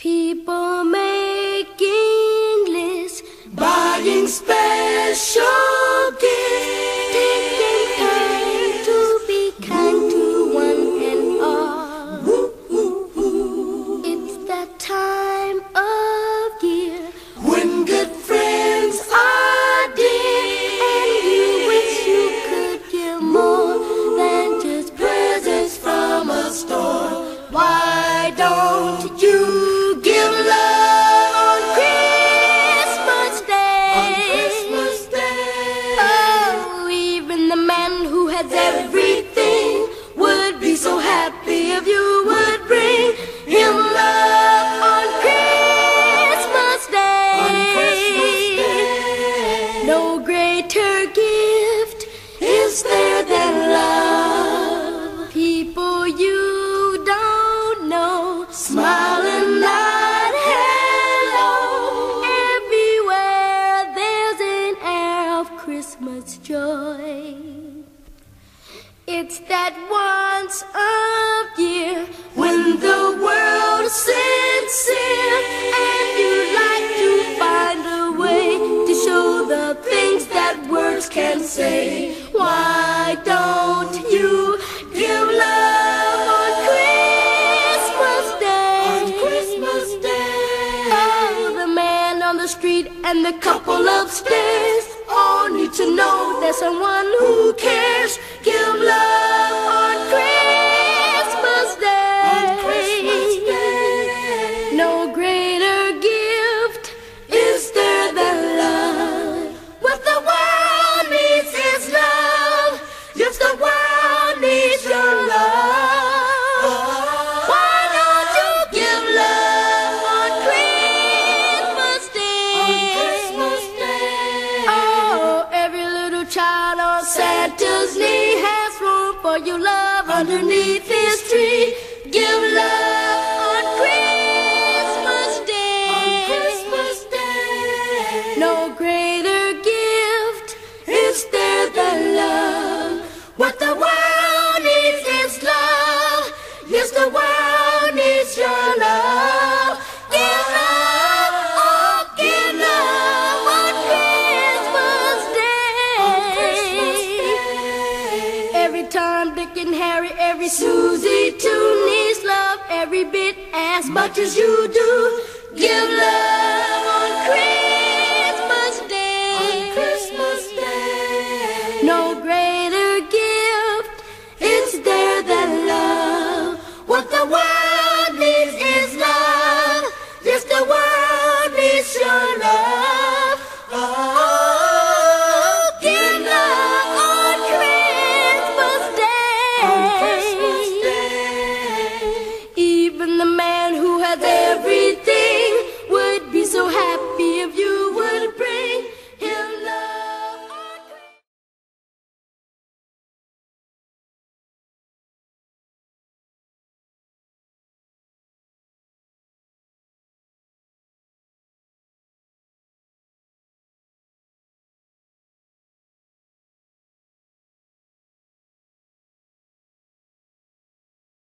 People making lists, buying special It's that once a year When the world is sincere and you like to find a way to show the things that words can say. Why don't you give love on Christmas Day. on Christmas Day? Oh, the man on the street and the couple upstairs all need to know there's someone who cares. For your love underneath his tree. Give love Tom, Dick, and Harry, every Susie too needs love, every bit as much as you do. Give love on Christmas Day. On Christmas Day. No